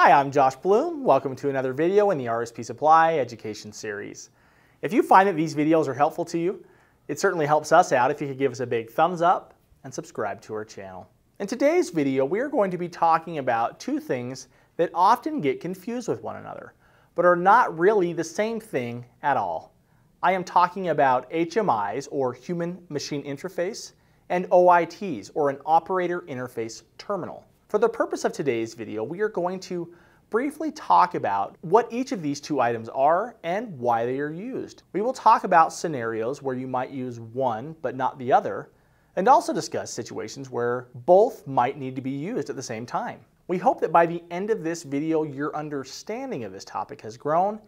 Hi, I'm Josh Bloom. Welcome to another video in the RSP Supply Education Series. If you find that these videos are helpful to you, it certainly helps us out if you could give us a big thumbs up and subscribe to our channel. In today's video, we are going to be talking about two things that often get confused with one another, but are not really the same thing at all. I am talking about HMIs, or Human Machine Interface, and OITs, or an Operator Interface Terminal. For the purpose of today's video, we are going to briefly talk about what each of these two items are and why they are used. We will talk about scenarios where you might use one but not the other, and also discuss situations where both might need to be used at the same time. We hope that by the end of this video, your understanding of this topic has grown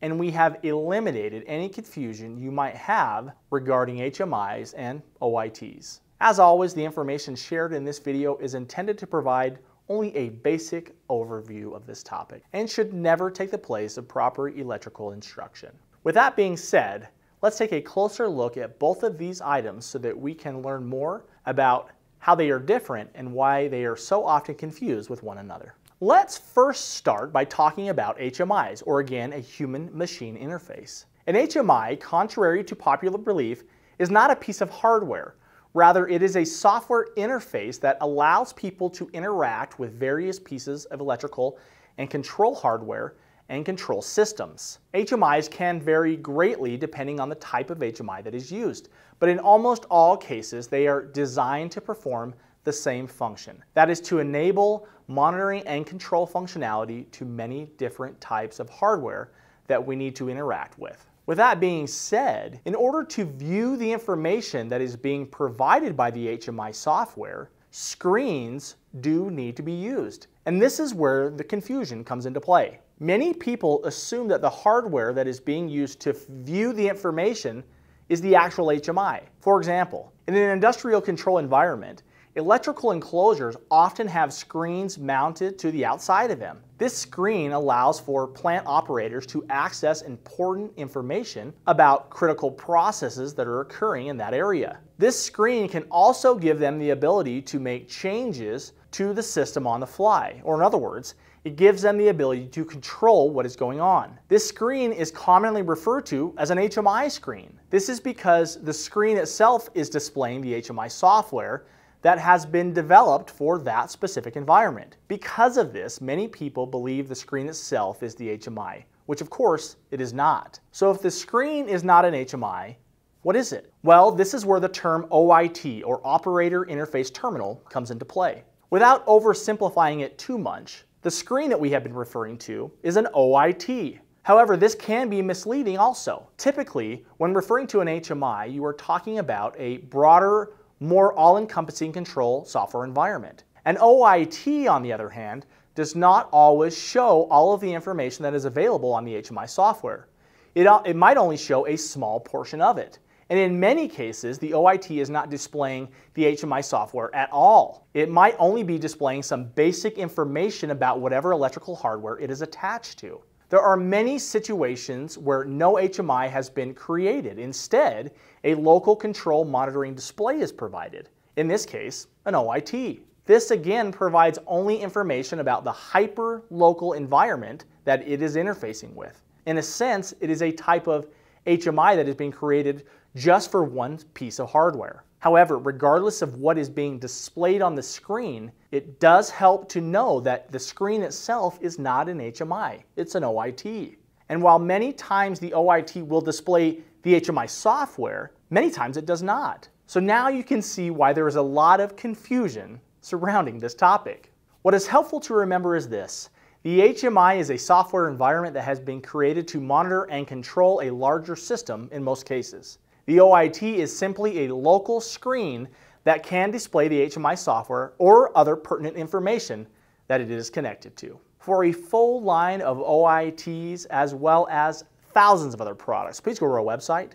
and we have eliminated any confusion you might have regarding HMIs and OITs. As always, the information shared in this video is intended to provide only a basic overview of this topic and should never take the place of proper electrical instruction. With that being said, let's take a closer look at both of these items so that we can learn more about how they are different and why they are so often confused with one another. Let's first start by talking about HMIs, or again, a human-machine interface. An HMI, contrary to popular belief, is not a piece of hardware. Rather, it is a software interface that allows people to interact with various pieces of electrical and control hardware and control systems. HMIs can vary greatly depending on the type of HMI that is used, but in almost all cases they are designed to perform the same function. That is to enable monitoring and control functionality to many different types of hardware that we need to interact with. With that being said, in order to view the information that is being provided by the HMI software, screens do need to be used. And this is where the confusion comes into play. Many people assume that the hardware that is being used to view the information is the actual HMI. For example, in an industrial control environment, electrical enclosures often have screens mounted to the outside of them. This screen allows for plant operators to access important information about critical processes that are occurring in that area. This screen can also give them the ability to make changes to the system on the fly, or in other words, it gives them the ability to control what is going on. This screen is commonly referred to as an HMI screen. This is because the screen itself is displaying the HMI software that has been developed for that specific environment. Because of this, many people believe the screen itself is the HMI, which of course it is not. So if the screen is not an HMI, what is it? Well, this is where the term OIT, or Operator Interface Terminal, comes into play. Without oversimplifying it too much, the screen that we have been referring to is an OIT. However, this can be misleading also. Typically, when referring to an HMI, you are talking about a broader, more all-encompassing control software environment. An OIT, on the other hand, does not always show all of the information that is available on the HMI software. It, it might only show a small portion of it. And in many cases, the OIT is not displaying the HMI software at all. It might only be displaying some basic information about whatever electrical hardware it is attached to. There are many situations where no HMI has been created. Instead, a local control monitoring display is provided. In this case, an OIT. This again provides only information about the hyper-local environment that it is interfacing with. In a sense, it is a type of HMI that is being created just for one piece of hardware. However, regardless of what is being displayed on the screen, it does help to know that the screen itself is not an HMI, it's an OIT. And while many times the OIT will display the HMI software, many times it does not. So now you can see why there is a lot of confusion surrounding this topic. What is helpful to remember is this. The HMI is a software environment that has been created to monitor and control a larger system in most cases. The OIT is simply a local screen that can display the HMI software or other pertinent information that it is connected to. For a full line of OITs as well as thousands of other products, please go to our website.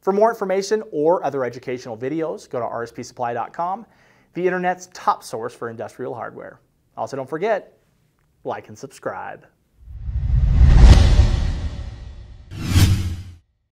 For more information or other educational videos, go to rspsupply.com, the internet's top source for industrial hardware. Also, don't forget, like and subscribe.